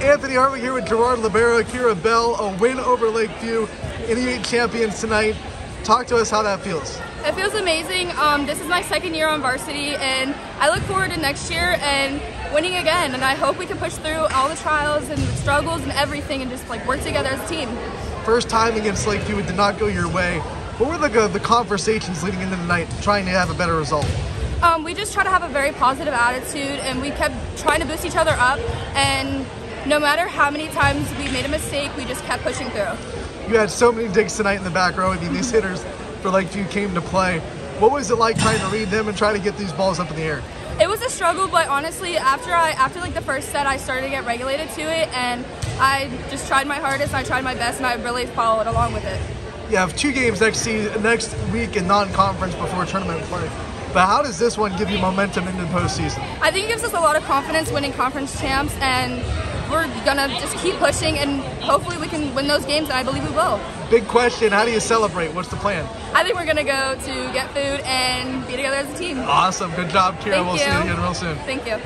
Anthony Hartwig here with Girard Libero, Kyra Bell, a win over Lakeview, NE8 champions tonight. Talk to us how that feels. It feels amazing. Um, this is my second year on varsity, and I look forward to next year and winning again. And I hope we can push through all the trials and the struggles and everything, and just like work together as a team. First time against Lakeview, it did not go your way. What were the, the conversations leading into the night, trying to have a better result? Um, we just try to have a very positive attitude, and we kept trying to boost each other up. And no matter how many times we made a mistake, we just kept pushing through. You had so many digs tonight in the back row. I mean, these hitters for like Lakeview came to play. What was it like trying to read them and try to get these balls up in the air? It was a struggle, but honestly, after I after like the first set, I started to get regulated to it, and I just tried my hardest. I tried my best, and I really followed along with it. You have two games next season, next week in non-conference before tournament play. But how does this one give you momentum into the postseason? I think it gives us a lot of confidence winning conference champs, and we're gonna just keep pushing, and hopefully we can win those games, and I believe we will. Big question: How do you celebrate? What's the plan? I think we're gonna go to get food and be together as a team. Awesome, good job, Kyra. Thank we'll you. see you again real soon. Thank you.